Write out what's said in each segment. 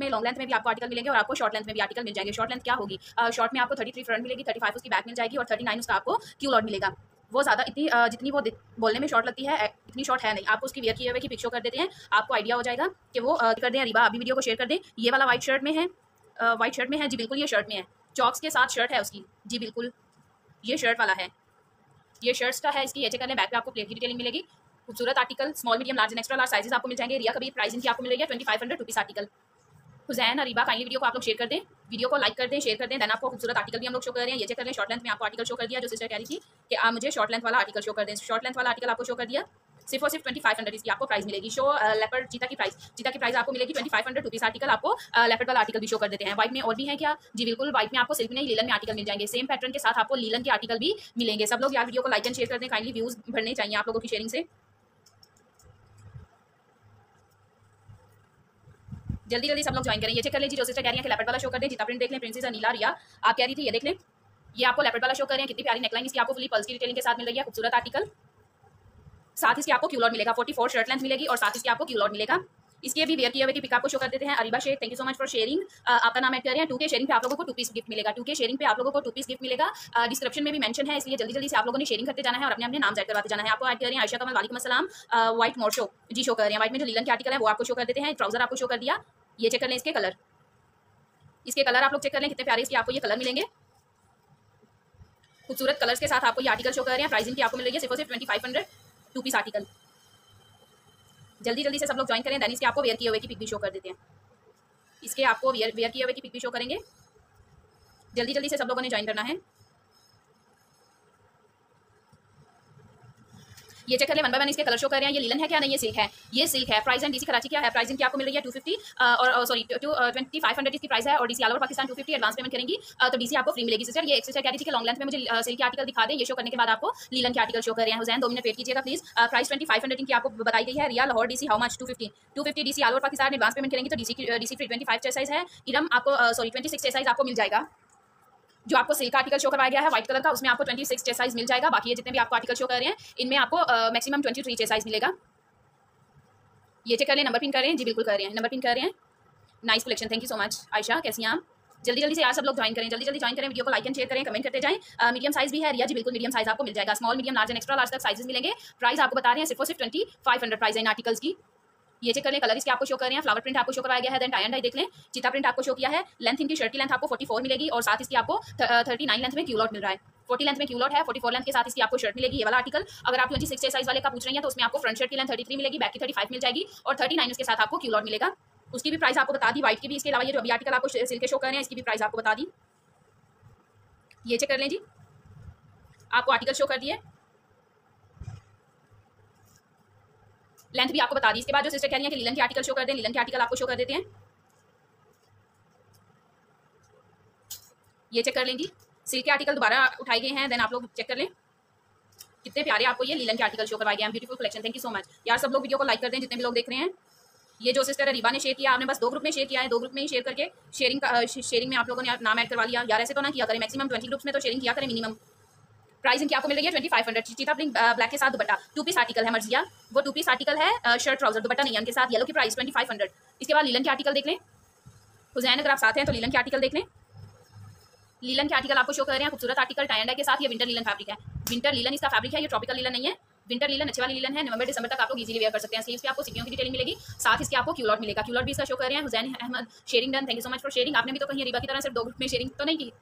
में long length में भी आपको आर्टिकल मिलेंगे और आपको शॉर्ट लेंथ में भी आर्टिकल मिल जाएँगे। शॉर्ट लेंथ क्या होगी? शॉर्ट में आपको थर्टी थ्री फ्रंट मिलेगी थर्टी फाइव उसकी बैक मिल जाएगी और थर्टी नाइन उसका आपको क्यू लॉट मिलेगा। वो ज़्यादा इतनी जितनी वो बोलने में शॉर्ट लगती है इतनी शॉर्ट है नहीं। आपको उसकी वेयर किए हुए की पिक्चर कर देते हैं, आपको आइडिया हो जाएगा कि वो कर दें। रिबा अभी वीडियो को शेयर कर दें। ये वाला वाइट शर्ट में है वाइट शर्ट में है। जी बिल्कुल, ये शर्ट में है। चॉक्स के साथ शर्ट है उसकी। जी बिल्कुल, ये शर्ट वाला है। ये शर्ट्स का है, इसकी ये चेक बैक पे आपको प्लेट की डिटेलिंग मिलेगी। खूबसूरत article small medium large and extra large sizes आपको मिल जाएँगे। रिया कभी प्राइसिंग की आपको मिलेगी twenty five hundred rupees article Huzain Areeba kindly video को आप लोग शेयर कर दें। वीडियो को लाइक कर दें शेयर कर दें। देन आपको खूबसूरत आर्टिकल भी हम लोग शो कर रहे हैं। ये चेक कर शॉर्ट लेंथ में आपको आर्टिकल शो कर दिया, जो सिस्टर कह रही थी कि आप मुझे शॉर्ट लेंथ वाला आर्टिकल शो कर दें। शॉर्ट लेंथ वाला आर्टिकल आपको शो कर दिया। सिर्फ़ और सिर्फ़ ट्वेंटी फाइव हंड्रेड इसकी आपको प्राइस मिलेगी। शो लेपर्ड चीता की प्राइस चीता की प्राइस आपको मिलेगी twenty five hundred rupees article आपको लेपर्ड वाला आर्टिकल भी शो कर देते हैं। वाइट में और भी है क्या? जी, बिल्कुल वाइट में आपको सिल्क में लीलन में आर्टिकल मिल जाएँगे। सेम पैटर्न के साथ आपको लीलन के आर्टिकल भी मिलेंगे। सब लोग यार वीडियो को लाइक एंड शेयर कर दें। काइंडली व्यूज़ भरने चाहिए आप लोगों की शेयरिंग से। जल्दी जल्दी सब लोग ज्वाइन करें। ये चेक कर लीजिए जो सिस्टर कह रही है कि लेपर्ड वाला शो कर दें। जितना प्रिंट देख लें प्रिंसेस नीला रिया, आप कह रही थी, ये देख लें। ये आपको लेपर्ड वाला शो कर रहे हैं। कितनी प्यारी नेकलाइन इसकी आपको फुली पल्स की डिटेलिंग के साथ मिल रही है, खूबसूरत आर्टिकल साथ इसके आपको क्यूलॉट मिलेगा फोर्टी फोर शर्ट लेंथ मिलेगी और साथ इसके आपको क्यूलॉट मिलेगा। इसके भी वेयर किए हुए की पिक आपको शो कर देते हैं। Areeba Sheikh thank you so much for sharing आपका नाम ऐड कर रहे हैं। टू के शेयरिंग पे आप लोगों को टू पीस गिफ्ट मिलेगा। टू के शेयरिंग पे आप लोगों को टू पीस गिफ्ट मिलेगा। डिस्क्रिप्शन में भी मेंशन है, इसलिए जल्दी जल्दी से आप लोगों ने शेयरिंग करते जाना है और अपने अपने नाम ऐड करवाते जाना है। आपको ऐड कर रहे हैं आयशा कमल वालेकुम असलम व्हाइट मोर शो जी शो कर रहे हैं। व्हाइट में जो लीलन के आर्टिकल है, वो आपको शो कर देते हैं। ट्राउज़र आपको शो कर दिया। ये चेक कर लें इसके कलर इसके कलर आप लोग चेक कर लें, कितने प्यारे इसके आपको ये कलर मिलेंगे। खूबसूरत कलर्स के साथ आपको ये आर्टिकल शो कर रहे हैं। प्राइसिंग की आपको मिलेगी सिर्फ़ सिर्फ़ twenty five hundred two piece article जल्दी जल्दी से सब लोग ज्वाइन करें दैन इसके आपको वेयर किए हुए की पिक भी शो कर देते हैं। इसके आपको वेयर वेयर किए हुए की पिक भी शो करेंगे। जल्दी जल्दी से सब लोगों ने ज्वाइन करना है। ये चेक कर ले वन बाय वन इसके कलर शो कर रहे हैं। ये लीलन है क्या? नहीं, ये सिल्क है। ये सिल्क है। प्राइस एंड डीसी कराची क्या है? प्राइसिंग की आपको मिल रही है टू फिफ्टी और sorry two twenty five hundred इसकी प्राइस है और DC all over Pakistan two fifty advance payment करेंगी। तो डीसी आपको फ्री मिलेगी सिस्टर ये एक्सरसाइज कह रही थी कि लॉन्ग लेंथ में मुझे सिल्क के आर्टिकल दिखा दे। ये शो करने के बाद आपको लीलन के आर्टिकल शो कर रहे हैं। हुसैन, दो मिनट वेट कीजिएगा please price twenty five hundred की आपको बताई गई है। Riya, Lahore DC how much two fifty two fifty DC all over Pakistan advance payment करेंगे तो DC DC free twenty five size है। इरम, आपको सॉरी ट्वेंटी सिक्स साइज़ आपको मिल जाएगा। जो आपको सिल्क आर्टिकल शो करवाया गया है व्हाइट कलर का, उसमें आपको ट्वेंटी सिक्स साइज़ मिल जाएगा, बाकी ये जितने भी आपको आर्टिकल शो कर रहे हैं, इनमें आपको मैक्सिमम ट्वेंटी थ्री साइज़ मिलेगा। ये चेक कर हैं नंबर पिन कर रहे हैं? जी, बिल्कुल कर रहे हैं। नंबर पिन कर रहे हैं। Nice collection thank you so much Ayesha कैसी हैं आप? जल्दी जल्दी से यार सब लोग ज्वाइन करें, जल्दी जल्दी ज्वाइन करें वीडियो को लाइक एंड शेयर करें कमेंट करते जाएँ। मीडियम साइज़ भी है, रिया जी, बिल्कुल मीडियम साइज़ आपको मिल जाएगा। Small medium large and extra large तक साइजेस मिलेंगे। प्राइस आपको बता रहे हैं, सिर्फ़ और सिर्फ़ ट्वेंटी फाइव हंड्रेड प्राइस इन आर्टिकल्स की। ये चेक कर लें कलर इसके आपको शो कर रहे हैं फ्लावर प्रिंट आपको शो करवाया गया है देन टाई एंड डाई देख लें चिता प्रिंट आपको शो किया है लेंथ इनकी शर्ट की लेंथ आपको फोर्टी फोर मिलेगी और साथ इसकी आपको थर्टी नाइन लेंथ में क्यूलॉट मिल रहा है। फोर्टी लेंथ में क्यूलॉट है फोर्टी फोर लेंथ के साथ इसकी आपको शर्ट मिलेगी, ये वाला आर्टिकल अगर आप ट्वेंटी सिक्स साइज़ वाले का पूछ रही हैं तो उसमें आपको फ्रंट शर्ट की लेंथ थर्टी थ्री मिलेगी बैक की थर्टी मिल जाएगी और थर्टी नाइन उसके साथ आपको क्यूलॉट मिलेगा। उसकी भी प्राइस आपको बता दी व्हाइट की भी, इसके अलावा ये जो अभी आर्टिकल आपको सिल्क शो कर रहे हैं, इसकी भी प्राइस आपको बता दी। ये चेक कर लें जी। आपको आर्टिकल शो कर दिए। लेंथ भी आपको बता दी। इसके बाद जो सिस्टर कह रही है कि लीलन के आर्टिकल शो कर दें लीलन के आर्टिकल आपको शो कर देते हैं। ये चेक कर लें जी सिल्क के आर्टिकल दोबारा उठाए गए हैं देन आप लोग चेक कर लें। कितने प्यारे आपको ये लीलन के आर्टिकल शो करवाए गए हैं। Beautiful collection thank you so much यार, सब लोग वीडियो को लाइक कर दें, जितने भी लोग देख रहे हैं। ये जो सिस्टर रीवा ने शेयर किया, आपने बस दो ग्रुप में शेयर किया है। दो ग्रुप में ही शेयर करके शेयरिंग का शेयरिंग में आप लोगों ने नाम ऐड करवा लिया। यार, ऐसे तो ना किया करें मैक्सिमम ट्वेंटी ग्रुप्स में तो शेयरिंग किया करें मिनिमम प्राइस इनकी आपको मिल रही है ट्वेंटी फाइव हंड्रेड चीता ब्लैक के साथ दुपट्टा टू पीस आर्टिकल है मर्जिया। वो टू पीस आर्टिकल है शर्ट ट्राउज़र दुपट्टा नहीं है उनके साथ येलो की प्राइस ट्वेंटी फाइव हंड्रेड इसके बाद लीलन के आर्टिकल देख लें। हुजैन अगर आप साथ हैं तो लीलन के आर्टिकल देख लें। लीलन के आर्टिकल आपको शो कर रहे हैं, खूबसूरत आर्टिकल टाइंडा के साथ, ये विंटर लीलन फैब्रिक है। विंटर लीलन इसका फैब्रिक है, ये ट्रॉपिकल लीलन नहीं है। विंटर लीलन अच्छे वाली लीलन है नवंबर दिसंबर तक आप लोग इजीली वेयर कर सकते हैं। स्लीव्स पे आपको सिपियों की डिटेलिंग मिलेगी, साथ इसके आपको क्यूलॉट मिलेगा। क्यूलॉट भी इसका शो कर रहे हैं, Husain, Ahmed sharing done thank you so much for sharing आपने भी तो कहीं रीबा की तरह सिर्फ़ दो ग्रुप में शेयरिंग तो नहीं की।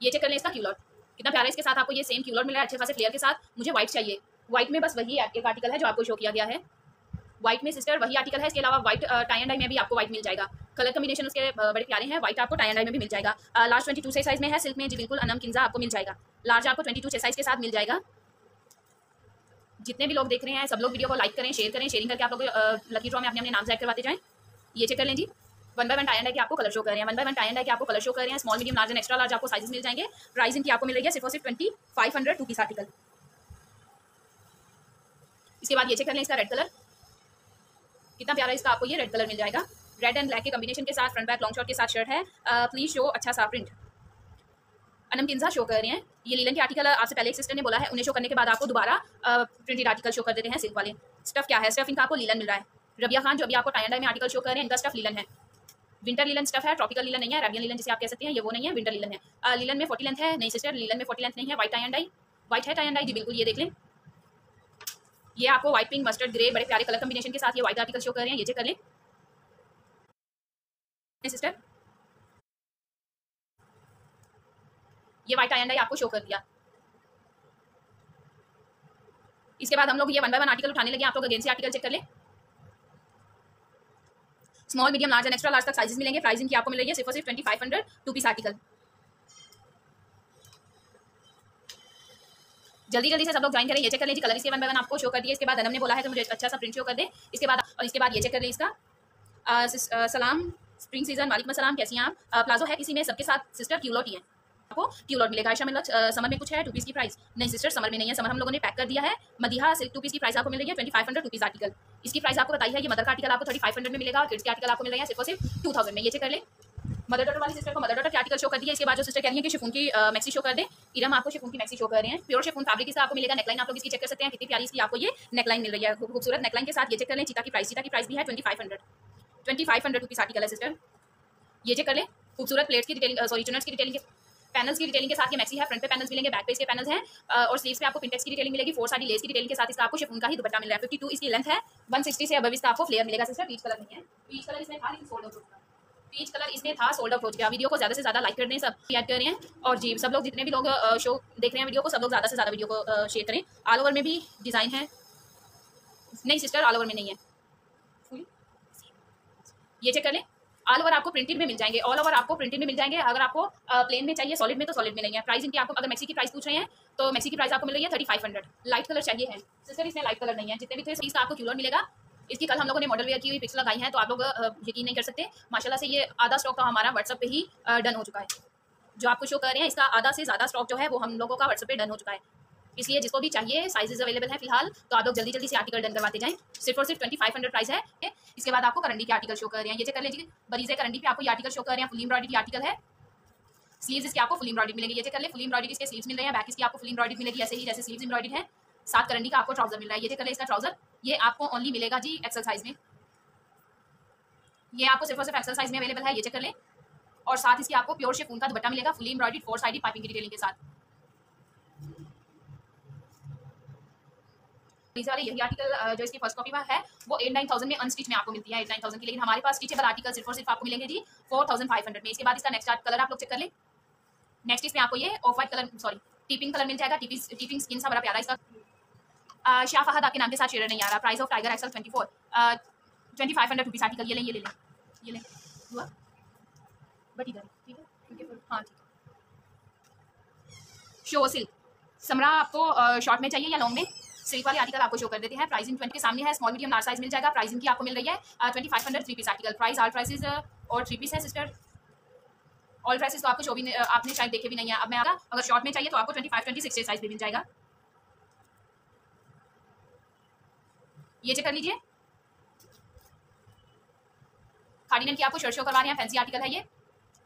ये चेक कर लें इसका क्यूलॉट कितना प्यारा इसके साथ, आपको ये सेम क्यूलॉट मिला है अच्छे खासे फ्लेयर के साथ? मुझे व्हाइट चाहिए। व्हाइट में बस वही एक आर्टिकल है जो आपको शो किया गया है। व्हाइट में सिस्टर वही आर्टिकल है, इसके अलावा व्हाइट टाई एंड डाई में भी आपको व्हाइट मिल जाएगा। कलर कम्बिनेशन उसके बड़े प्यारे हैं व्हाइट आपको टाई एंड डाई में भी मिल जाएगा। लार्ज ट्वेंटी टू साइज़ में है सिल्क में जी बिल्कुल अनम किंजा आपको मिल जाएगा। लार्ज आपको ट्वेंटी टू साइज़ के साथ मिल जाएगा। जितने भी लोग देख रहे हैं, सब लोग वीडियो को लाइक करें शेयर करें शेयरिंग करके आप लोग लकी ड्रॉ में अपने अपने नाम सेट करवाते जाएँ। ये चेक कर लें जी। वन बाय वन एंड के आपको कलर शो कर रहे हैं। वन बाय वन एंड के आपको कलर शो कर रहे हैं। Small medium large and extra large आपको साइजेस मिल जाएँगे। प्राइस इनकी आपको मिल रही है सिर्फ़ सिर्फ़ twenty five hundred two piece article इसके बाद ये चेक कर लें इसका रेड कलर कितना प्यारा इसका आपको ये रेड कलर मिल जाएगा। रेड एंड ब्लैक के कॉम्बिनेशन के साथ फ्रंट बैक लॉन्ग शॉर्ट के साथ शर्ट है। प्लीज़ शो अच्छा सा प्रिंट अनम किन्जा शो कर रहे हैं। ये लीलन के आर्टिकल आपसे पहले एक सिस्टर ने बोला है, उन्हें शो करने के बाद आपको दोबारा प्रिंटेड आर्टिकल शो कर देते हैं सिल्क वाले। स्टफ़ क्या है? स्टफ़ इनका आपको लीलन मिल रहा है। रबिया खान जो अभी आपको टाइम में आर्टिकल शो कर रहे हैं, इनका स्टफ़ लीलन है। विंटर लीलन स्टफ़ है ट्रॉपिकल लीलन नहीं है रेबियन लीलन जिसे आप कह सकते हैं, ये वो नहीं है विंटर लीलन है। लीलन में फोर्टी लेंथ है, नहीं सिस्टर लीलन में फोर्टी लेंथ नहीं है white tie and I white है टाई एंड आई जी बिल्कुल, ये देख लें। ये आपको व्हाइट पिंक मस्टर्ड ग्रे बड़े प्यारे कलर कॉम्बिनेशन के साथ ये व्हाइट आर्टिकल शो कर रहे हैं, ये चेक कर लें। सिस्टर ये व्हाइट आई एंड आई आपको शो कर दिया। इसके बाद हम लोग ये वन बाय वन आर्टिकल उठाने लगे आप लोग अगेंसी आर्टिकल चेक कर ले। Small medium large and extra large तक साइजेस मिलेंगे। प्राइसिंग की आपको मिल रही है सिर्फ़ सिर्फ़ twenty five hundred two piece article जल्दी जल्दी से सब लोग ज्वाइन करें, ये चेक कर लीजिए कलर इसके वन बाय वन आपको शो कर दिए। इसके बाद अनम ने बोला है तो मुझे अच्छा सा प्रिंट शो कर दे। इसके बाद, और इसके बाद ये चेक कर लें इसका। सलाम स्प्रिंग सीज़न वालेकुम सलाम, कैसी हैं आप? प्लाजो है किसी में? सबके साथ सिस्टर क्यूलोटी है। आपको ट्यूलॉट मिलेगा। आयशा मिलत समर में कुछ है? टू पीस की प्राइस नहीं सिस्टर समर में नहीं है। समर हम लोगों ने पैक कर दिया है। मदिहा सिल्क टू पीस की प्राइस आपको मिल रही है twenty five hundred rupees article इसकी प्राइस आपको बताई है ये मदर का आर्टिकल आपको थर्टी फाइव हंड्रेड में मिलेगा और किड्स के आर्टिकल आपको मिल रहे हैं सिर्फ़ सिर्फ़ टू थाउज़ेंड में। ये चेक कर ले। मदर डॉटर वाली सिस्टर को मदर डॉटर के आर्टिकल शो कर दिया इसके बाद जो सिस्टर कह रही है कि शिफोन की मैक्सी शो कर दे। इरम आपको शिफोन की मैक्सी शो कर रहे हैं। प्योर शिफोन फैब्रिक से आपको मिलेगा। नेकलाइन आप लोग इसकी चेक कर सकते हैं। कितनी प्यारी इसकी आपको ये नेकलाइन मिल रही है। खूबसूरत नेकलाइन के साथ ये चेक कर लें। चीता की प्राइस चीता की प्राइस भी है twenty five hundred twenty five hundred rupees article है सिस्टर ये चेक कर ले। खूबसूरत प्लेट्स की डिटेलिंग सॉरी चुनर्स की डिटेलिंग पैनल्स की डिटेलिंग के साथ ये मैक्सी है फ्रंट पे पैनल्स मिलेंगे बैक पे इसके पैनल्स हैं और स्लीव्स पे आपको पिंटेक्स की डिटेलिंग मिलेगी फोर सारी लेस की डिटेलिंग के साथ इसका आपको शिफोन का ही दुपट्टा मिल रहा है। फिफ्टी टू इसकी लेंथ है वन सिक्सटी से अब इसका आपको फ्लेयर मिलेगा सिस्टर पीच कलर नहीं है। पीच कलर इसमें था, लेकिन सोल्ड आउट पीच कलर इसमें था सोल्ड आउट हो गया। वीडियो को ज़्यादा से ज़्यादा लाइक कर दें सब रहे हैं, और जी, सब लोग जितने भी लोग शो देख रहे हैं वीडियो को, सब लोग ज़्यादा से ज़्यादा वीडियो को शेयर करें। ऑल ओवर में भी डिज़ाइन है। नहीं सिस्टर ऑल ओवर में नहीं है। ये चेक कर लें। ऑल ओवर आपको प्रिंटेड में मिल जाएँगे। ऑल ओवर आपको प्रिंटेड में मिल जाएँगे। अगर आपको प्लेन में चाहिए सॉलिड में तो सॉलिड मिलेंगे। प्राइस इनकी आपको, अगर मैक्सी की प्राइस पूछ रहे हैं तो मैक्सी की प्राइस आपको मिल रही है thirty five hundred light colour चाहिए है। सिस्टर इसमें लाइट कलर नहीं है। जितने भी थे इसका आपको क्यूलर मिलेगा। इसकी कल हम लोगों ने मॉडल वेयर की हुई पिक्स लगाई हैं तो आप लोग यकीन नहीं कर सकते। माशाल्लाह से ये आधा स्टॉक तो हमारा व्हाट्सअप पे ही डन हो चुका है। जो आपको शो कर रहे हैं, इसका आधा से ज़्यादा स्टॉक जो है, वो हम लोगों का व्हाट्सअप पे डन हो चुका है। इसलिए जिसको भी चाहिए साइजेस अवेलेबल है फ़िलहाल तो आप लोग जल्दी जल्दी से आर्टिकल डन करवाते जाएँ। सिर्फ़ और सिर्फ़ ट्वेंटी फाइव हंड्रेड प्राइस है? इसके बाद आपको करंडी के आर्टिकल शो कर रहे हैं। ये चेक कर लीजिए बरीजे करंडी पे आपको ये आर्टिकल शो कर रहे हैं फुल एम्ब्रॉयडरी की आर्टिकल है। स्लीव्स इसके आपको फुल एम्ब्रॉयडरी मिलेगी, ये चेक कर ले। फुल एम्ब्रॉयडरी इसके स्लीव्स मिल रहे हैं बैक इसकी आपको फुल एम्ब्रॉयडरी मिलेगी, ऐसे ही जैसे स्लीव्स एम्ब्रॉयडरी है। सात करंडी का आपको ट्राउज़र मिल रहा है, ये चेक कर ले इसका ट्राउज़र ये आपको ओनली मिलेगा जी एक्सरसाइज में। ये आपको सिर्फ़ और सिर्फ़ एक्सरसाइज में अवेलेबल है, ये चेक कर ले। और साथ इसकी आपको प्योर शेप का दुपट्टा मिलेगा fully embroidery four side piping की डिटेलिंग के साथ। वाले यही आर्टिकल जो इसकी फ़र्स्ट कॉपी है, वो एट नाइन थाउज़ेंड में अनस्टिच में आपको मिलती है। एट नाइन थाउज़ेंड की लेकिन हमारे पास स्टिचेबल आर्टिकल सिर्फ़ और सिर्फ़ आपको मिलेंगे जी फोर थाउज़ेंड फाइव हंड्रेड में। इसके बाद इसका नेक्स्ट कलर आप लोग चेक कर ले। नेक्स्ट इसमें आपको ये off white colour sorry tea pink colour मिल जाएगा। टीपिंग टीपिंग स्किन सा बड़ा प्यारा इसका। शाह फहद आपके नाम के साथ शेयर नहीं आ रहा। Price of tiger excel twenty four twenty five hundred rupees article ये लें, ये ले लें ये लें। बट इधर, ठीक है? हाँ ठीक शो सिल्क समरा आपको शॉर्ट में चाहिए या लॉन्ग में? सिल्क वाले आर्टिकल आपको शो कर देते हैं। प्राइसिंग ट्वेंटी के सामने है स्मॉल मीडियम लार्ज साइज़ मिल जाएगा। प्राइसिंग की आपको मिल रही है twenty five hundred three piece article price all prices और थ्री पीस है सिस्टर ऑल प्राइसेस तो आपको शो भी आपने शायद देखे भी नहीं है। अब मैं आगा, अगर शॉर्ट में चाहिए तो आपको twenty five twenty six size भी मिल जाएगा। ये चेक कर लीजिए। खाड़ी की आपको शर्ट शो करवा रहे हैं फैंसी आर्टिकल है ये।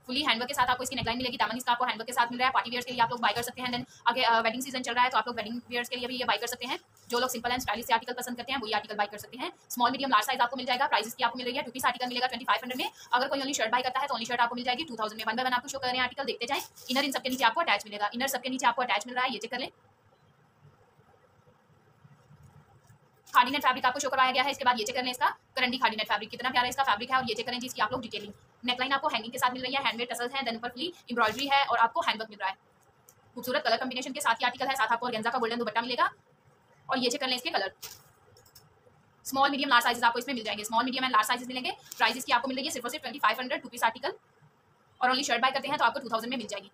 फुली हैंडवर्क के साथ आपको इसकी नेकलाइन मिलेगी दामन इसका आपको हैंडवर्क के साथ मिल रहा है पार्टी वेयर्स के लिए आप लोग बाय कर सकते हैं देन आगे वेडिंग सीज़न चल रहा है तो आप लोग वेडिंग वेयर्स के लिए भी ये बाय कर सकते हैं। जो लोग सिंपल एंड स्टाइलिश आर्टिकल पसंद करते हैं, वही आर्टिकल बाय कर सकते हैं। स्मॉल मीडियम लार्ज साइज़ आपको मिल जाएगा प्राइस की आपको मिल रही है टू पीस आर्टिकल मिलेगा ट्वेंटी फाइव हंड्रेड में। अगर कोई ओनली शर्ट बाय करता है तो ओनली शर्ट आपको मिल जाएगी टू थाउज़ेंड में। वन बाय वन आपको शो कर रहे हैं आर्टिकल देखते जाए। इनर इन सबके नीचे आपको अटैच मिलेगा। इनर सबके नीचे आपको अटैच मिल रहा है, ये चेक कर खाड़ी नेट फैब्रिक आपको शो करवाया गया है, इसके बाद ये चेक करें इसका। करंडी खाड़ी नेट फैब्रिक कितना प्यारा इसका फैब्रिक है, और ये चेक करें जिसकी आप लोग डिटेलिंग नेकलाइन आपको हैंगिंग के साथ मिल रही है हैंडमेड टसल्स हैं देन ऊपर फुली एम्ब्रॉयडरी है और आपको हैंडवर्क मिल रहा है। खूबसूरत कलर कॉम्बिनेशन के साथ ही आर्टिकल है, साथ आपको गेंजा का गोल्डन दुपट्टा मिलेगा और ये चेक कर लें इसके colour small medium large size आपको इसमें मिल जाएँगे। Small medium and large size मिलेंगे। प्राइस की आपको मिल रही सिर्फ़ सिर्फ़ twenty five hundred rupees article और ओनली शर्ट बाय करते हैं तो आपको टू थाउज़ेंड में मिल जाएगी।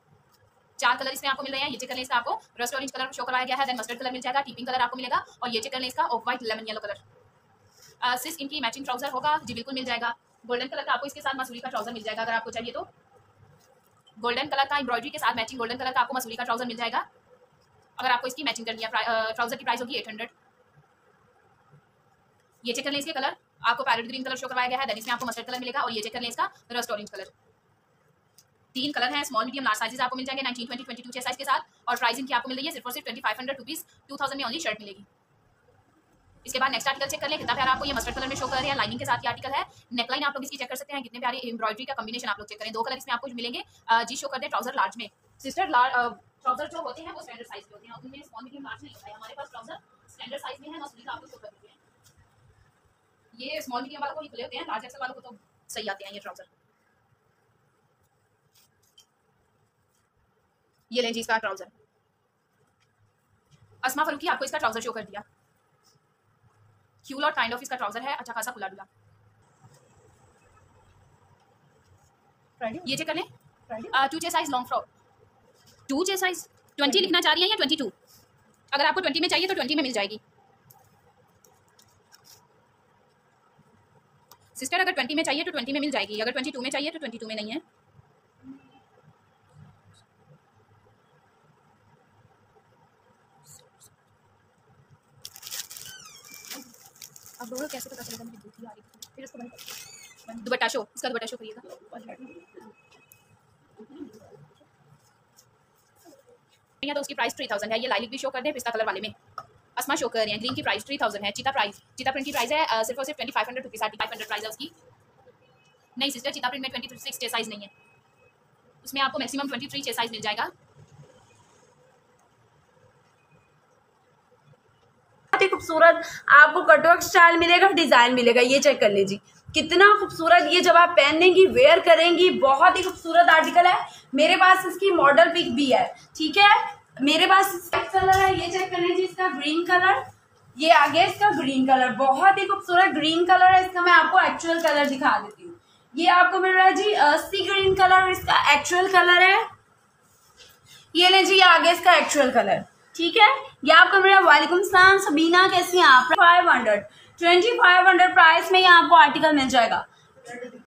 चार कलर इसमें आपको मिल रहे हैं। ये चेक कर लें इसका आपको। रस्ट ऑरेंज कलर शो कराया गया है देन मस्टर्ड कलर मिल जाएगा टीपिंग कलर आपको मिलेगा और ये चेक कर लें इसका off white lemon yellow colour sis इनकी मैचिंग ट्राउज़र होगा, जी बिल्कुल मिल जाएगा। गोल्डन कलर का आपको इसके साथ मसूरी का ट्राउज़र मिल जाएगा, अगर आपको चाहिए तो। गोल्डन कलर का एम्ब्रॉयडरी के साथ मैचिंग गोल्डन कलर का आपको मसूरी का ट्राउज़र मिल जाएगा। अगर आपको इसकी मैचिंग करनी है ट्राउज़र की प्राइस होगी एट हंड्रेड ये चेक कर लें इसके कलर आपको पैरेट ग्रीन कलर शो करवाया गया है देन इसमें आपको मस्टर्ड कलर मिलेगा और ये चेक कर लें इसका रस्ट ऑरेंज कलर तीन कलर हैं स्मॉल मीडियम लार्ज साइजेस आपको मिल जाएँगे nineteen twenty twenty two size के साथ। और प्राइसिंग की आपको मिल रही है, सिर्फ़ और सिर्फ़ twenty five hundred rupees two thousand में ओनली शर्ट मिलेगी। इसके बाद नेक्स्ट आर्टिकल चेक कर लें, कितना प्यारा आपको ये मस्टर्ड कलर में शो कर रहे हैं लाइनिंग के साथ ये आर्टिकल है। नेकलाइन आप लोग इसकी चेक कर सकते हैं, कितने प्यारे एम्ब्रॉयडरी का कॉम्बिनेशन आप लोग चेक करें। दो कलर इसमें आपको मिलेंगे। जी शो कर दें ट्राउज़र लार्ज में। सिस्टर ट्राउज़र जो होते हैं, वो स्टैंडर्ड साइज़ के होते हैं। उनमें स्मॉल मीडियम लार्ज नहीं होता है। हमारे पास ट्राउज़र स्टैंडर्ड साइज़ में है मस्टर्ड आपको शो कर देते हैं। ये स्मॉल मीडियम वालों को खुले होते हैं लार्ज एक्सल वालों को तो सही आते हैं ये ट्राउज़र ये लें जी इसका ट्राउज़र असमा फरूकी आपको इसका ट्राउज़र शो कर दिया। क्यूल और काइंड ऑफ़ इसका ट्राउज़र है अच्छा खासा खुला डुला। ये चेक कर लें। टू चे साइज़ लॉन्ग फ्रॉक टू चे साइज़ ट्वेंटी लिखना चाह रही है या ट्वेंटी टू अगर आपको ट्वेंटी में चाहिए तो ट्वेंटी में मिल जाएगी। सिस्टर अगर ट्वेंटी में चाहिए तो ट्वेंटी में मिल जाएगी। अगर ट्वेंटी टू में चाहिए तो ट्वेंटी टू में नहीं है। अब बोलो कैसे पता चलेगा मेरी दूसरी आ रही फिर उसको दुपट्टा शो, इसका दुपट्टा शो करिएगा। तो उसकी प्राइस थ्री थाउज़ेंड है, ये लाइलिक भी शो कर दे पिस्ता कलर वाले में। असमा शो कर रहे हैं ग्रीन की प्राइस थ्री थाउज़ेंड है, चीता प्राइस चीता प्रिंट की प्राइस है सिर्फ़ और सिर्फ़ twenty five hundred rupees five hundred price है उसकी। नहीं सिस्टर चीता प्रिंट में ट्वेंटी सिक्स साइज़ नहीं है। उसमें आपको मैक्सिमम ट्वेंटी थ्री साइज़ मिल जाएगा। खूबसूरत आपको कटवर्क स्टाइल मिलेगा डिज़ाइन मिलेगा, ये चेक कर लीजिए। कितना खूबसूरत ये जब आप पहनेंगी वेयर करेंगी, बहुत ही खूबसूरत आर्टिकल है। मेरे पास इसकी मॉडल पिक भी है, ठीक है? मेरे पास कलर है, ये चेक कर लीजिए इसका ग्रीन कलर ये आगे इसका ग्रीन कलर बहुत ही खूबसूरत ग्रीन कलर है। इसका मैं आपको एक्चुअल कलर दिखा देती हूँ। ये आपको मिल रहा है जी सी ग्रीन कलर इसका एक्चुअल कलर है। ये ले जी ये आगे इसका एक्चुअल कलर ठीक है? ये आपको मेरा वालेकुम सलाम। सबीना, कैसी हैं आप? Five hundred twenty five hundred price में ये आपको आर्टिकल मिल जाएगा।